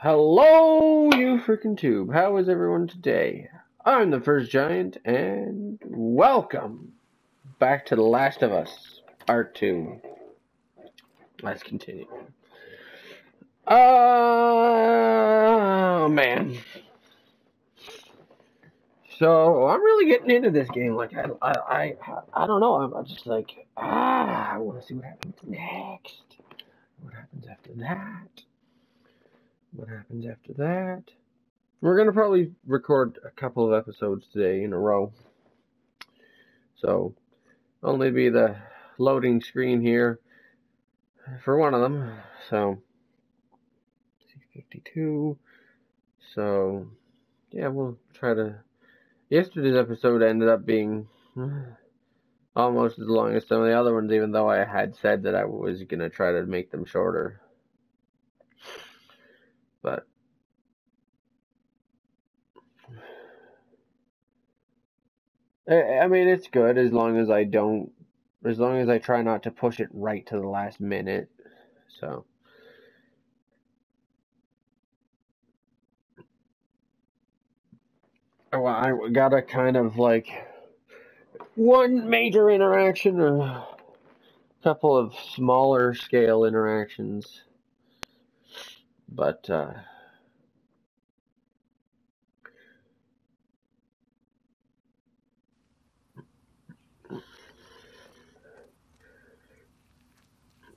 Hello, you freaking tube. How is everyone today? I'm the first giant, and welcome back to The Last of Us, Part 2. Let's continue. Oh, man. So, I'm really getting into this game. Like, I, I, I, I don't know. I'm, I'm just like, ah, I want to see what happens next. What happens after that? What happens after that? We're going to probably record a couple of episodes today in a row. So, only be the loading screen here for one of them. So, 52. So, yeah, we'll try to. Yesterday's episode ended up being almost as long as some of the other ones, even though I had said that I was going to try to make them shorter. But I mean, it's good as long as I don't, as long as I try not to push it right to the last minute. So. Oh, well, I got a kind of like one major interaction, a couple of smaller scale interactions. But uh,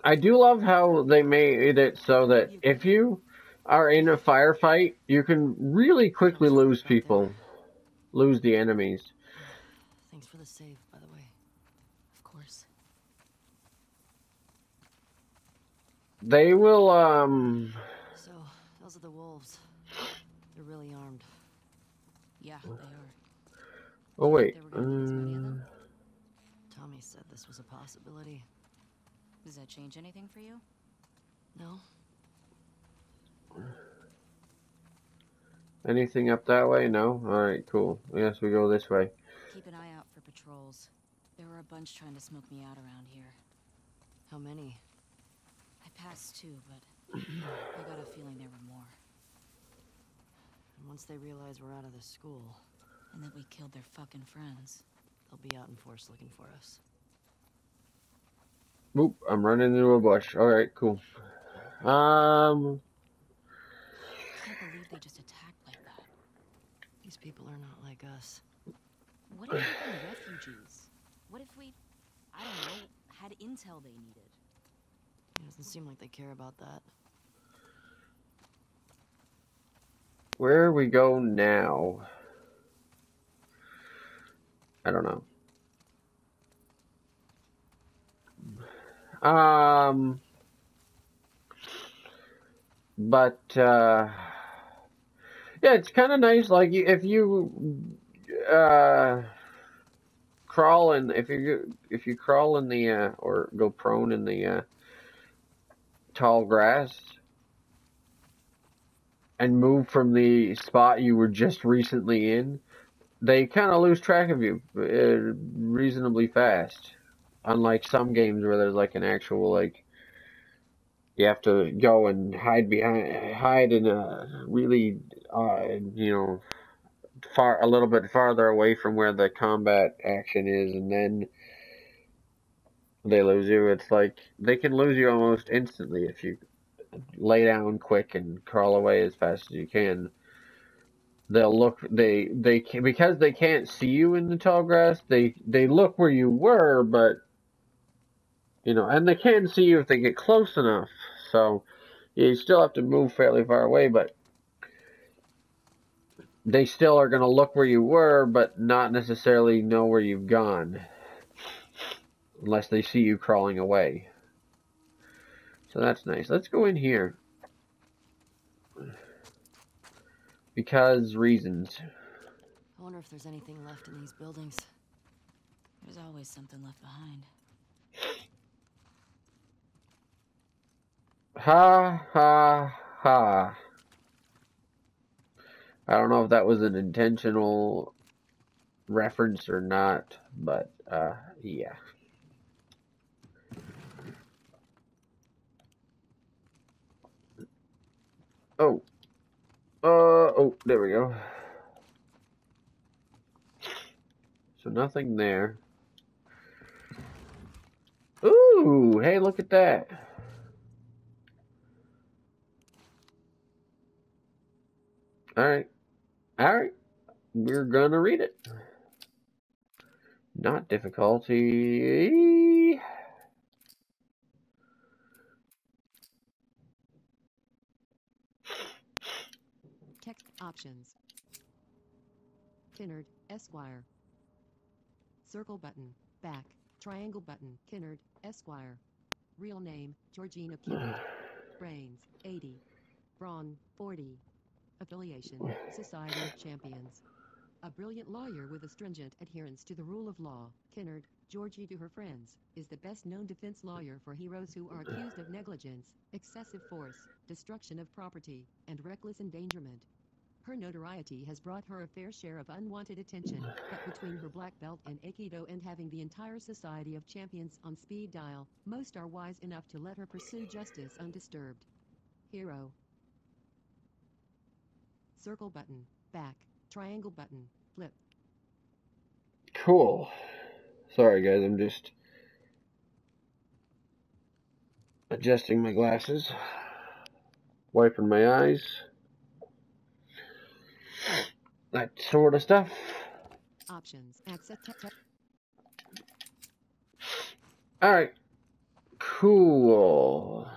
I do love how they made it so that if you are in a firefight, you can really quickly lose people, lose the enemies. Thanks for the save, by the way. Of course. They will, um, those are the wolves. They're really armed. Yeah, they are. Oh wait. Um... Tommy said this was a possibility. Does that change anything for you? No. Anything up that way? No? Alright, cool. Yes, we go this way. Keep an eye out for patrols. There were a bunch trying to smoke me out around here. How many? I passed two, but I got a feeling there were more. And once they realize we're out of the school... And that we killed their fucking friends. They'll be out in force looking for us. Oop, I'm running into a bush. Alright, cool. Um... I can't believe they just attacked like that. These people are not like us. What if we were refugees? What if we, I don't know, had intel they needed? It doesn't seem like they care about that. Where we go now? I don't know. Um, but uh, yeah, it's kind of nice. Like if you uh, crawl in, if you if you crawl in the uh, or go prone in the uh, tall grass, and move from the spot you were just recently in, they kind of lose track of you uh, reasonably fast. Unlike some games where there's like an actual like you have to go and hide behind hide in a really uh, you know far a little bit farther away from where the combat action is and then they lose you it's like they can lose you almost instantly if you lay down quick and crawl away as fast as you can. They'll look. They they can, because they can't see you in the tall grass. They they look where you were, but you know, and they can see you if they get close enough. So you still have to move fairly far away, but they still are going to look where you were, but not necessarily know where you've gone, unless they see you crawling away. So that's nice. Let's go in here. Because reasons. I wonder if there's anything left in these buildings. There's always something left behind. Ha ha Ha. I don't know if that was an intentional reference or not, but uh, yeah. Oh. Uh, oh, there we go. So nothing there. Ooh, hey, look at that. All right. All right. We're to read it. Not difficulty. Text options. Kinnard, Esquire. Circle button, back, triangle button, Kinnard, Esquire. Real name, Georgina Kinnard. Brains, 80. Brawn, 40. Affiliation, Society of Champions. A brilliant lawyer with a stringent adherence to the rule of law, Kinnard, Georgie to her friends, is the best known defense lawyer for heroes who are accused of negligence, excessive force, destruction of property, and reckless endangerment. Her notoriety has brought her a fair share of unwanted attention, but between her black belt in Aikido and having the entire Society of Champions on speed dial, most are wise enough to let her pursue justice undisturbed. Hero. Circle button, back, triangle button, flip. Cool. Sorry, guys, I'm just adjusting my glasses, wiping my eyes, that sort of stuff. Options. Access. Te- te- All right. Cool.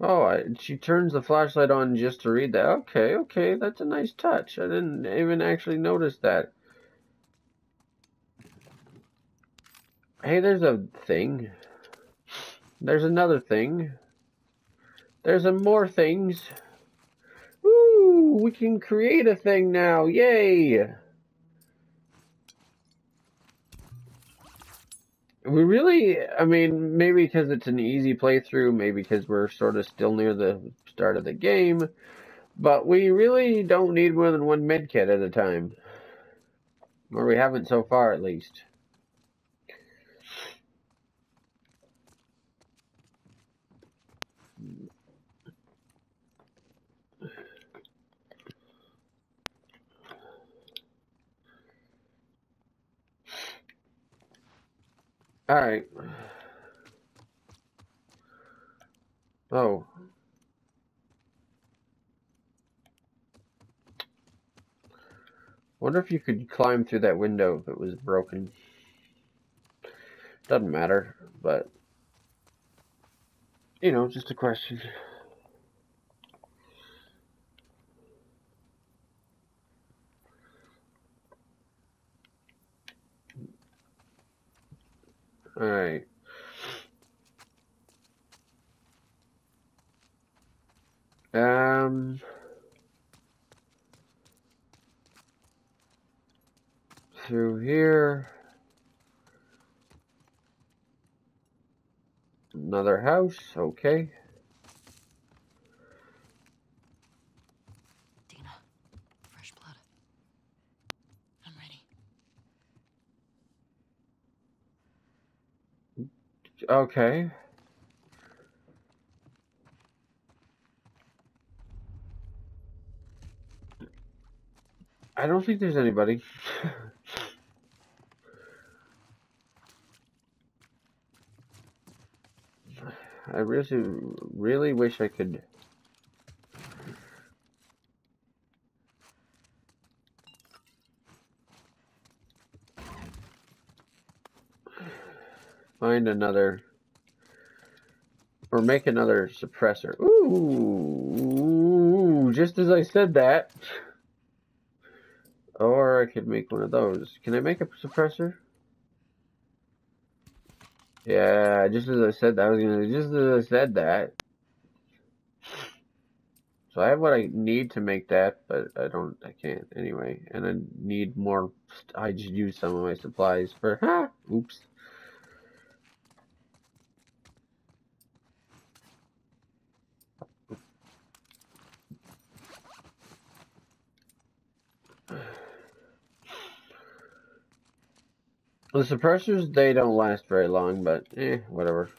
Oh, I, she turns the flashlight on just to read that. Okay, okay, that's a nice touch. I didn't even actually notice that. Hey, there's a thing. There's another thing. There's a more things. We can create a thing now. Yay! We really, I mean, maybe because it's an easy playthrough, maybe because we're sort of still near the start of the game, but we really don't need more than one medkit at a time. Or we haven't so far, at least. Alright. Oh. Wonder if you could climb through that window if it was broken. Doesn't matter, but you know, just a question. Alright. Um through here. Another house, okay. Okay. I don't think there's anybody. I really, really wish I could. Find another. Or make another suppressor. Ooh, just as I said that. Or I could make one of those. Can I make a suppressor? Yeah, just as I said that, I was gonna, just as I said that. So I have what I need to make that, but I don't, I can't anyway. And I need more, I just used some of my supplies for, ha, oops. The suppressors, they don't last very long, but eh, whatever.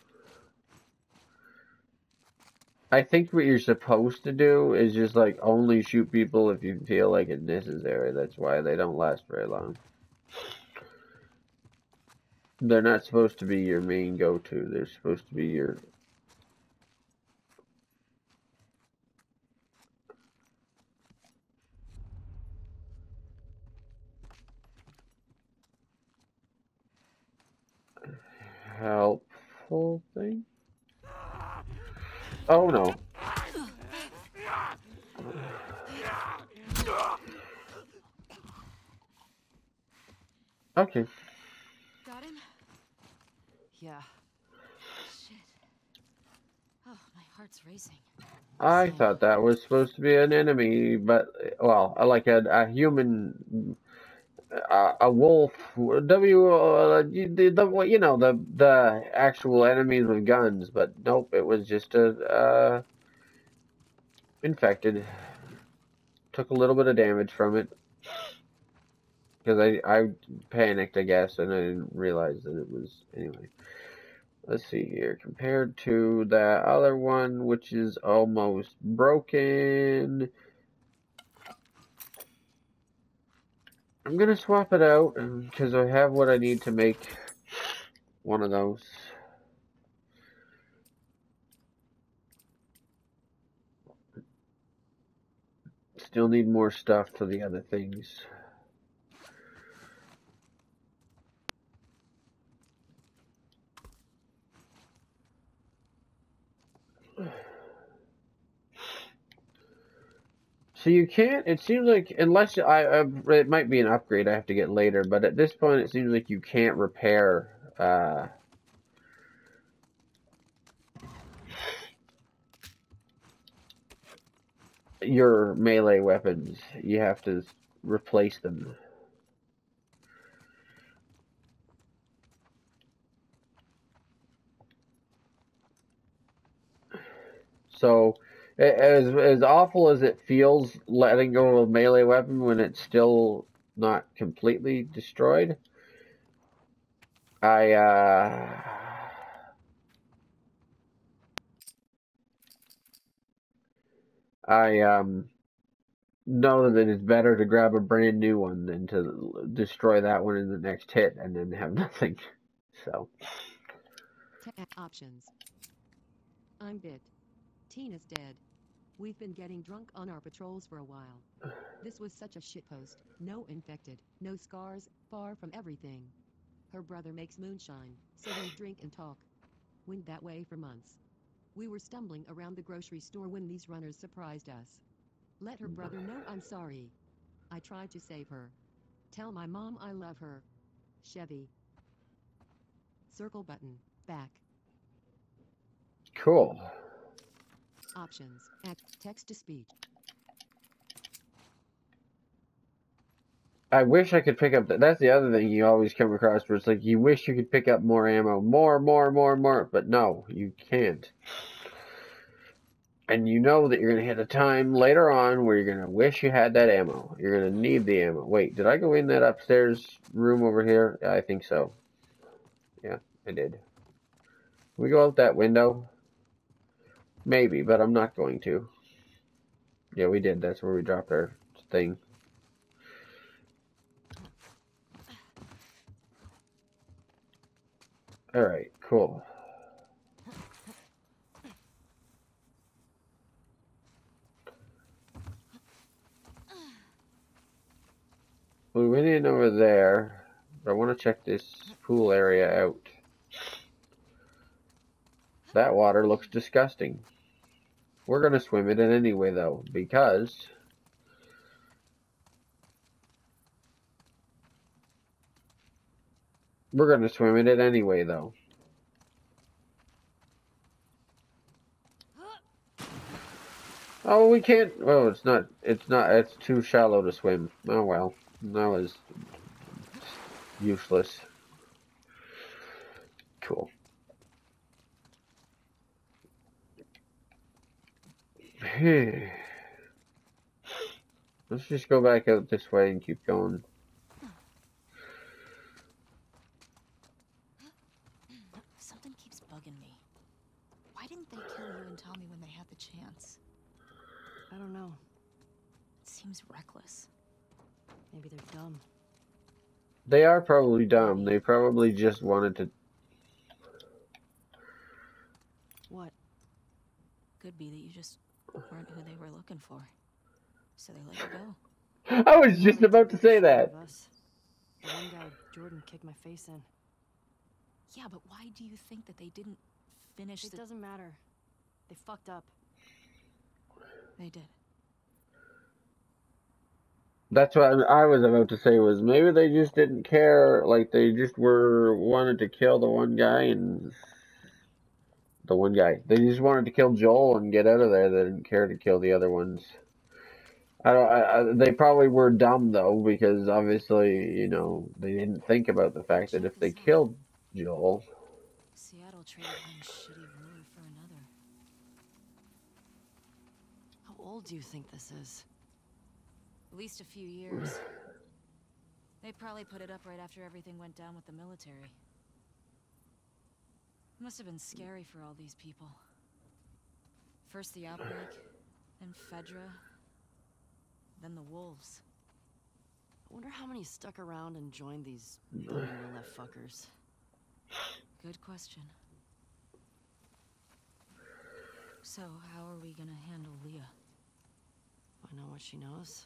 I think what you're supposed to do is just like only shoot people if you feel like it's necessary. That's why they don't last very long. They're not supposed to be your main go-to. They're supposed to be your helpful thing. Oh no. Okay. Got him? Yeah. Shit. Oh, my heart's racing. I thought that was supposed to be an enemy, but well, like a, a human, a, wolf. W, uh, the, the you know the the actual enemies with guns, but nope, it was just a uh, infected. Took a little bit of damage from it because I I panicked, I guess, and I didn't realize that it was anyway. Let's see here. Compared to that other one, which is almost broken. I'm to swap it out because I have what I need to make one of those. Still need more stuff for the other things. So you can't. It seems like unless I, I, it might be an upgrade I have to get later, but at this point it seems like you can't repair. Uh, your melee weapons. You have to replace them. So as as awful as it feels letting go of a melee weapon when it's still not completely destroyed, I uh, I um know that it's better to grab a brand new one than to destroy that one in the next hit and then have nothing. So. Options. I'm bit. Tina's dead. We've been getting drunk on our patrols for a while. This was such a shitpost. No infected, no scars, far from everything. Her brother makes moonshine, so we drink and talk. Went that way for months. We were stumbling around the grocery store when these runners surprised us. Let her brother know I'm sorry. I tried to save her. Tell my mom I love her. Chevy. Circle button. Back. Cool. Options. Act. Text to speech. I wish I could pick up. that's the other thing you always come across where it's like you wish you could pick up more ammo, more, more, more, more, but no, you can't. And you know that you're gonna hit a time later on where you're gonna wish you had that ammo. You're gonna need the ammo. Wait, did I go in that upstairs room over here? Yeah, I think so. Yeah, I did. Can we go out that window? Maybe, but I'm not going to. Yeah, we did. That's where we dropped our thing. Alright, cool. We went in over there, but I want to check this pool area out. That water looks disgusting. We're going to swim in it anyway, though, because... We're going to swim in it anyway, though. Oh, we can't. Oh, it's not. It's not. It's too shallow to swim. Oh well. That was useless. Cool. Let's just go back out this way and keep going. Something keeps bugging me. Why didn't they kill you and tell me when they had the chance? I don't know. It seems reckless. Maybe they're dumb. They are probably dumb. They probably just wanted to... What? Could be that you just weren't who they were looking for. So they let you go. I was just about to say that. The one guy, Jordan, kicked my face in. Yeah, but why do you think that they didn't finish It the... doesn't matter. They fucked up. They did. That's what I was about to say was maybe they just didn't care. Like they just were wanted to kill the one guy and the one guy. They just wanted to kill Joel and get out of there. They didn't care to kill the other ones. I don't. I, I, they probably were dumb though because obviously you know they didn't think about the fact that if they killed Joel, Seattle traded one shitty ruler for another. How old do you think this is? At least a few years. They probably put it up right after everything went down with the military. Must have been scary for all these people. First the outbreak, then Fedra, then the wolves. I wonder how many stuck around and joined these building roulette fuckers. Good question. So, how are we gonna handle Leah? Find out what she knows.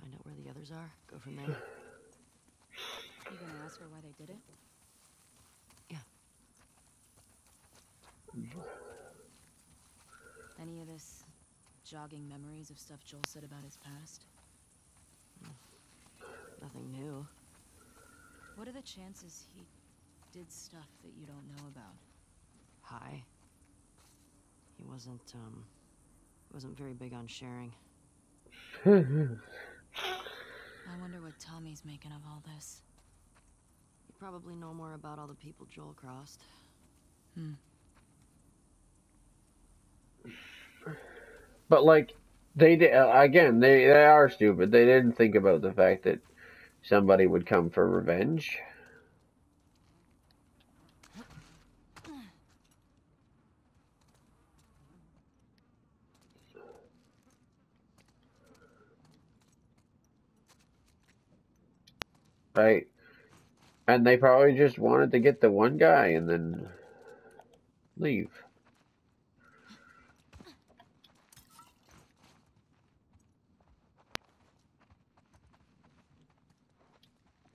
Find out where the others are. Go from there. You gonna ask her why they did it? Any of this jogging memories of stuff Joel said about his past? Nothing new. What are the chances he did stuff that you don't know about? High. He wasn't, um, wasn't very big on sharing. I wonder what Tommy's making of all this. You probably know more about all the people Joel crossed. Hmm. But like they did uh, again. They they are stupid. They didn't think about the fact that somebody would come for revenge. Right. And they probably just wanted to get the one guy and then leave.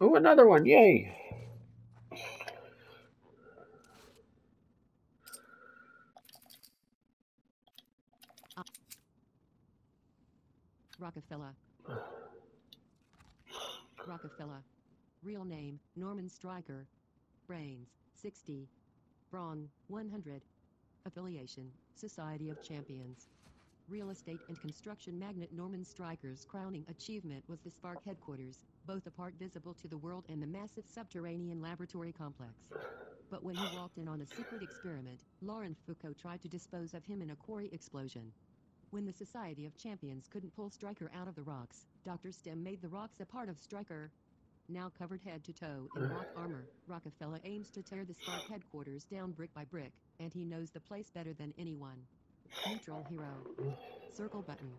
Oh, another one. Yay. Rockefeller. Rockefeller. Real name, Norman Stryker. Brains, 60. Brawn, 100. Affiliation, Society of Champions. Real estate and construction magnate Norman Stryker's crowning achievement was the Spark headquarters, both a part visible to the world and the massive subterranean laboratory complex. But when he walked in on a secret experiment, Lauren Foucault tried to dispose of him in a quarry explosion. When the Society of Champions couldn't pull Stryker out of the rocks, Dr. Stem made the rocks a part of Stryker. Now covered head to toe in rock armor, Rockefeller aims to tear the Spark headquarters down brick by brick, and he knows the place better than anyone. Neutral hero. Circle button.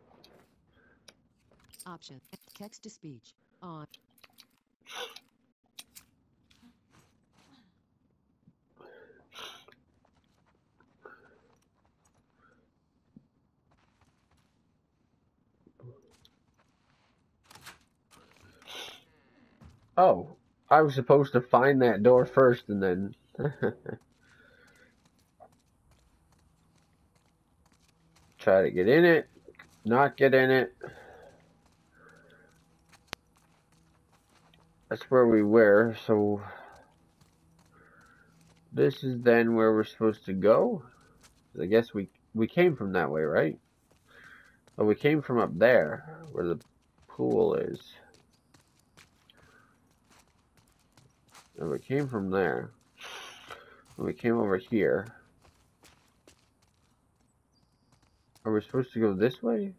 Option. Text to speech. On. Oh, I was supposed to find that door first and then. Try to get in it, not get in it. That's where we were, so. This is then where we're supposed to go. I guess we we came from that way, right? Oh, we came from up there, where the pool is. And we came from there. And we came over here. Are we supposed to go this way?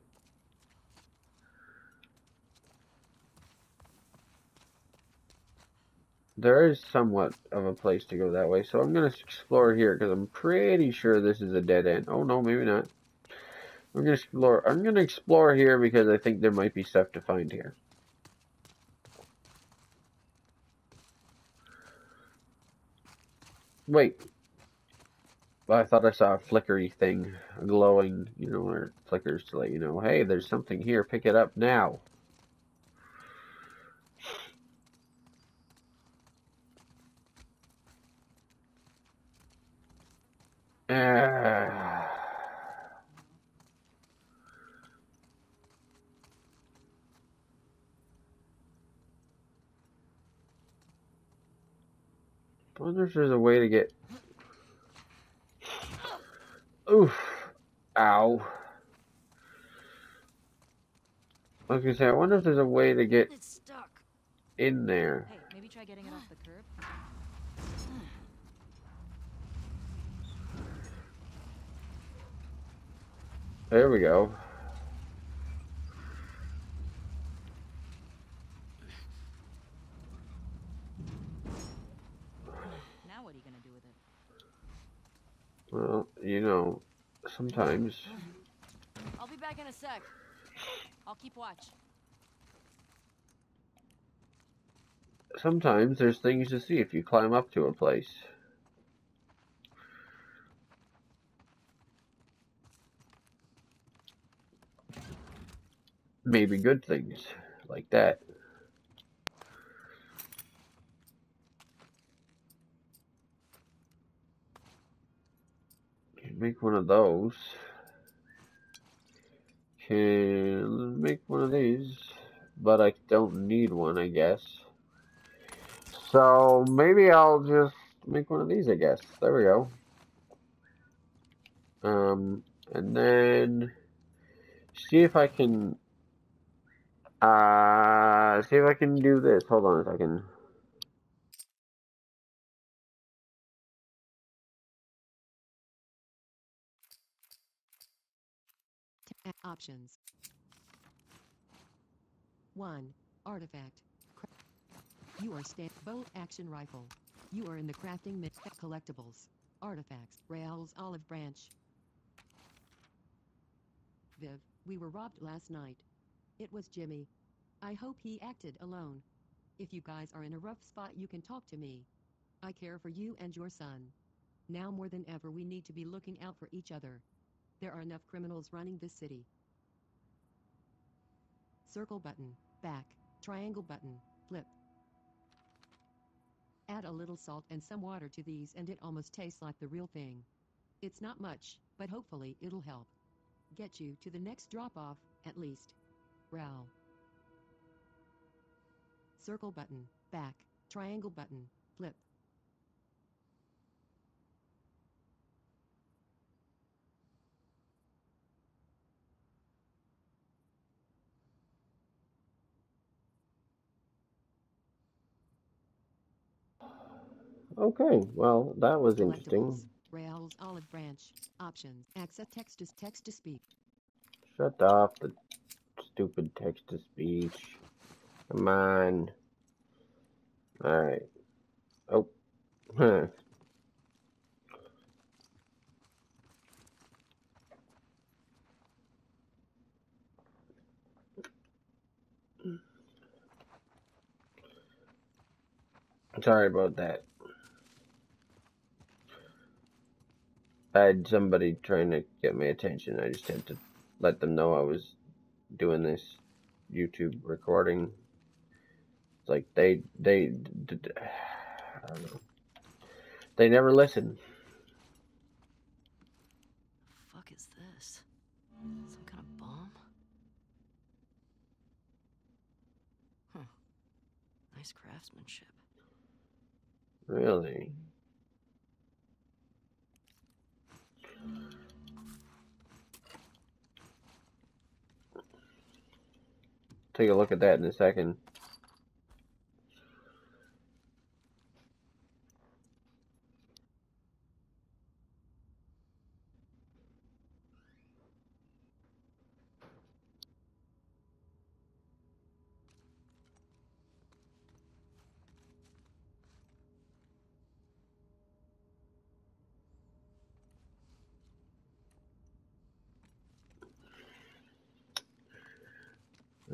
there is somewhat of a place to go that way, so I'm gonna explore here because I'm pretty sure this is a dead end. Oh no, maybe not. I'm gonna explore. I'm gonna explore here because I think there might be stuff to find here. Wait. I thought I saw a flickery thing, a glowing, you know, where it flickers to let you know, hey, there's something here, pick it up now. Ah. I wonder if there's a way to get. Oof. Ow. Like I was gonna say, I wonder if there's a way to get It's stuck. in there. Hey, maybe try getting it off the curb. There we go. Now what are you gonna do with it? Well, you know, sometimes. I'll be back in a sec. I'll keep watch. Sometimes there's things to see if you climb up to a place. Maybe good things like that. Can make one of those. Can make one of these, but I don't need one, I guess. So maybe I'll just make one of these, I guess. There we go. Um, and then see if I can, uh, see if I can do this. Hold on a second. Options. 1. Artifact. You are stand bolt action rifle. You are in the crafting mid collectibles. Artifacts. Raoul's olive branch. Viv, we were robbed last night. It was Jimmy. I hope he acted alone. If you guys are in a rough spot, you can talk to me. I care for you and your son. Now more than ever, we need to be looking out for each other. There are enough criminals running this city. Circle button, back, triangle button, flip. Add a little salt and some water to these and it almost tastes like the real thing. It's not much, but hopefully it'll help. Get you to the next drop off, at least. Raoul. Circle button, back, triangle button, flip. Okay, well, that was interesting. Raoul's olive branch. Options. Access text to text to speak. Shut off the stupid text to speech. Come on. Alright. Oh. Huh. Sorry about that. I had somebody trying to get my attention. I just had to let them know I was doing this YouTube recording. It's like they they I don't know. They never listen. fuck is this? Some kind of bomb? Huh. Nice craftsmanship. Really. Take a look at that in a second.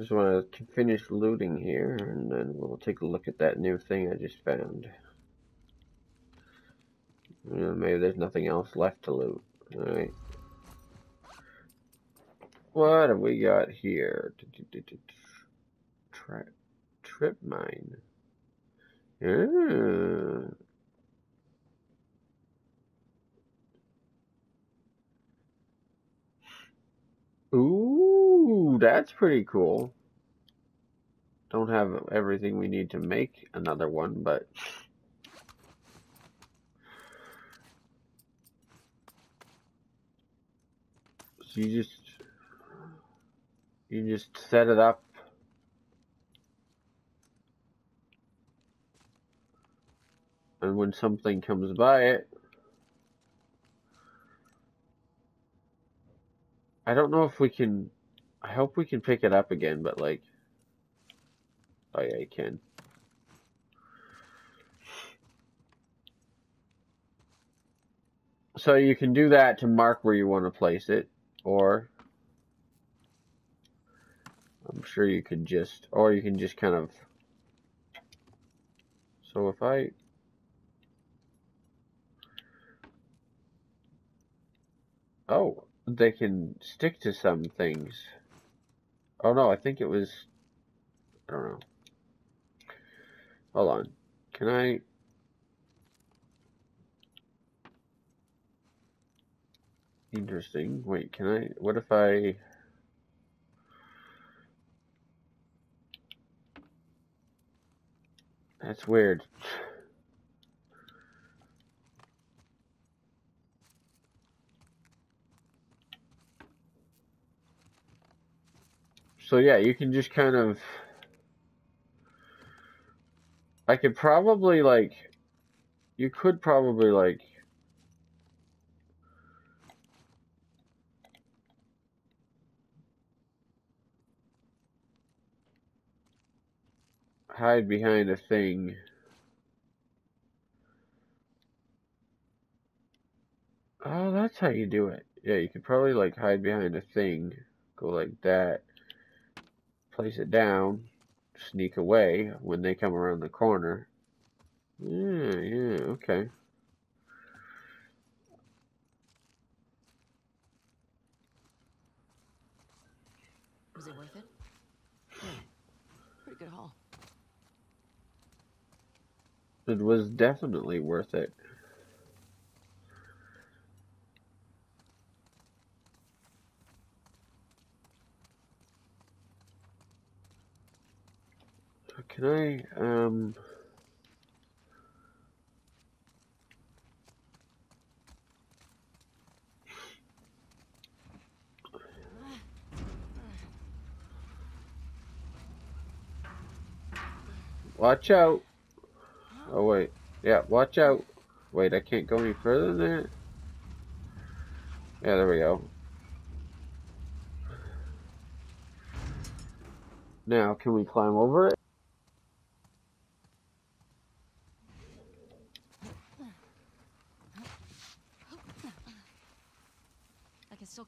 Just want to finish looting here, and then we'll take a look at that new thing I just found. Maybe there's nothing else left to loot. Alright. What have we got here? Tri trip mine. Yeah. Ooh, that's pretty cool. Don't have everything we need to make another one, but so you just you just set it up and when something comes by it I don't know if we can. I hope we can pick it up again, but like. Oh yeah, you can. So you can do that to mark where you want to place it, or I'm sure you could just, or you can just kind of. So if I Oh, they can stick to some things. Oh no, I think it was. I don't know. Hold on. Can I. Interesting. Wait, can I. What if I. That's weird. So yeah, you can just kind of I could probably like you could probably like hide behind a thing. Oh, that's how you do it. Yeah, you could probably like hide behind a thing. Go like that place it down, sneak away when they come around the corner. Yeah, yeah, okay. Was it worth it? Yeah. Pretty good haul. It was definitely worth it. Can I, um... Watch out! Oh wait, yeah, watch out! Wait, I can't go any further than that? Yeah, there we go. Now, can we climb over it?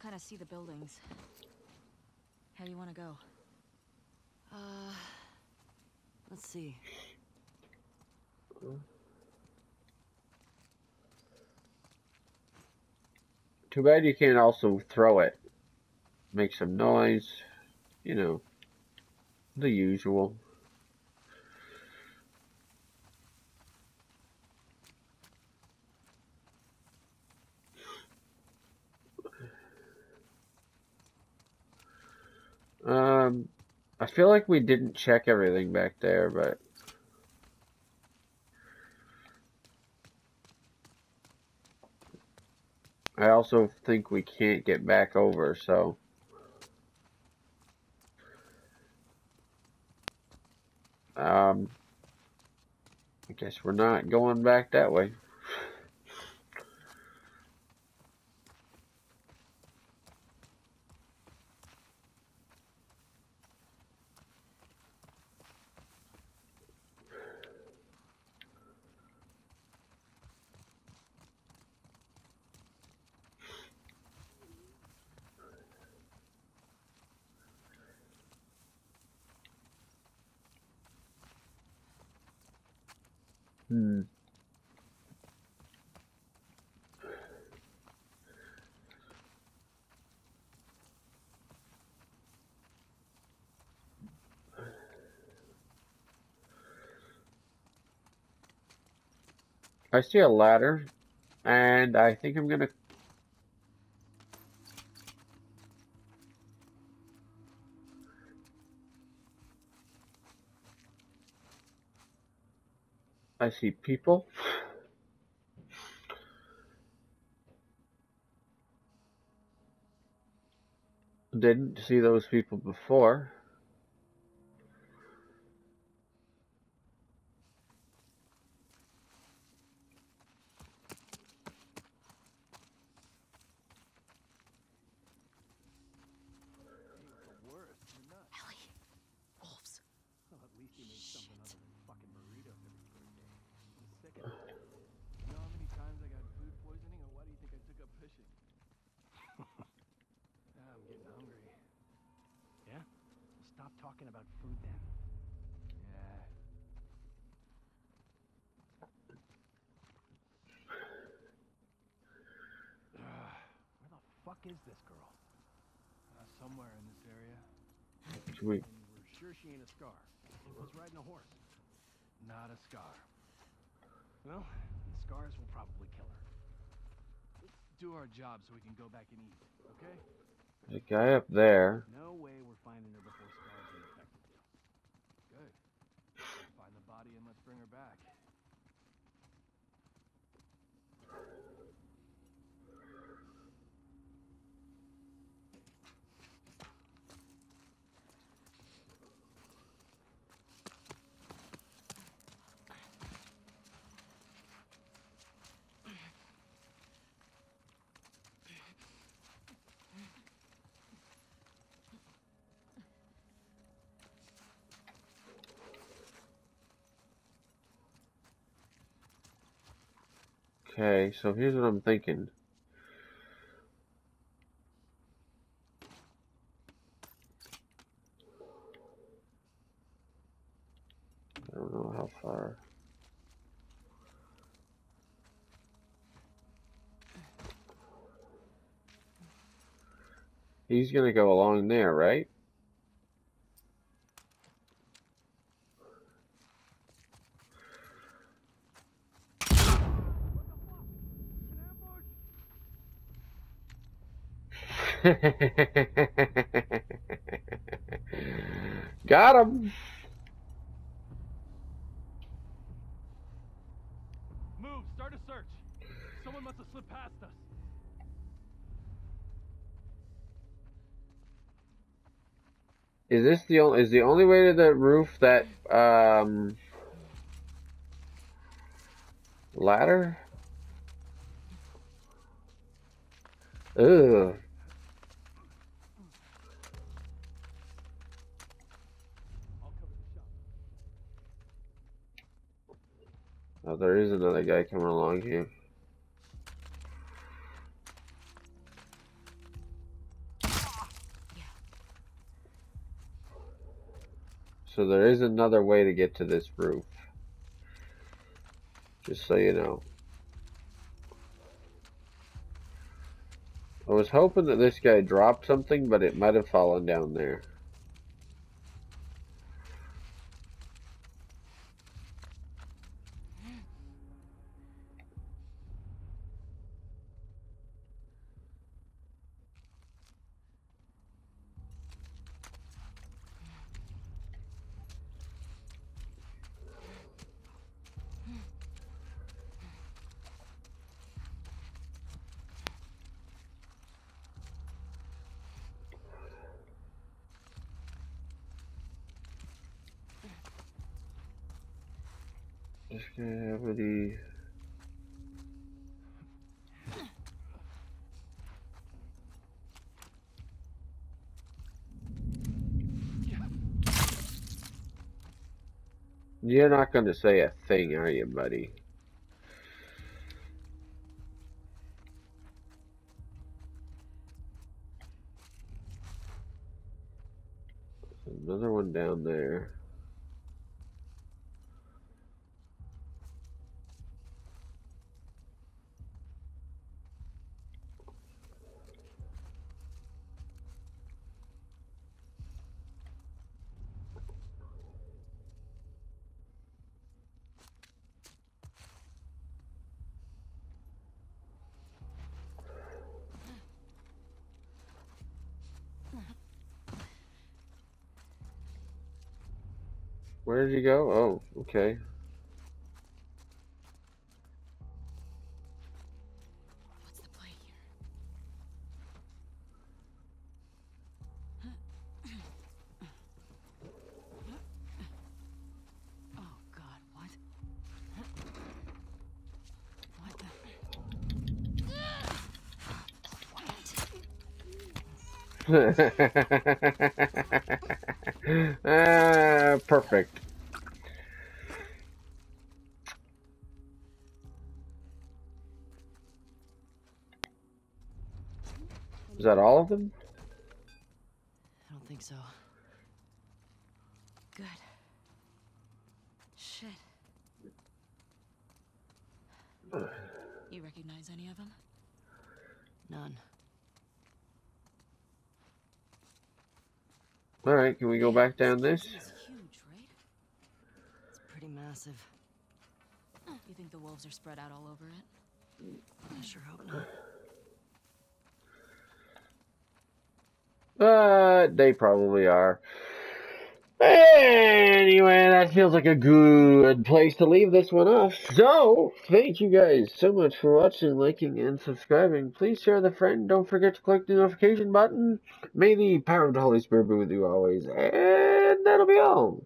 kind of see the buildings. How do you want to go? Uh, let's see. Too bad you can't also throw it. Make some noise. You know, the usual. Um, I feel like we didn't check everything back there, but... I also think we can't get back over, so... Um, I guess we're not going back that way. Hmm. I see a ladder, and I think I'm gonna. See people. Didn't see those people before. Ellie. Wolves. Well, at least he made something other than fucking burritos every birthday. I'm sick of it. You know how many times I got food poisoning, or why do you think I took up fishing? now I'm getting hungry. Yeah? Well, stop talking about food then. Yeah. Where the fuck is this girl? Uh, somewhere in this area. Sweet. And we're sure she ain't a scar. She was riding a horse. Not a scar. Well, the scars will probably kill her. Let's do our job so we can go back and eat, okay? The guy up there. No way we're finding her before scars infected you. Good. Find the body and let's bring her back. Okay, so here's what I'm thinking. I don't know how far. He's gonna go along there, right? Got him. Move! Start a search! Someone must have slipped past us. Is this the only is the only way to the roof that um ladder? Ugh. Oh, there is another guy coming along here. So there is another way to get to this roof. Just so you know. I was hoping that this guy dropped something, but it might have fallen down there. You're not going to say a thing, are you, buddy? Another one down there. Did he go? Oh, okay. What's the Is that all of them? I don't think so. Good. Shit. You recognize any of them? None. All right, can we go back down this? It's huge, right? It's pretty massive. You think the wolves are spread out all over it? I sure hope not. Uh, they probably are. Anyway, that feels like a good place to leave this one off. So, thank you guys so much for watching, liking, and subscribing. Please share the friend. Don't forget to click the notification button. May the power of the Holy Spirit be with you always. And that'll be all.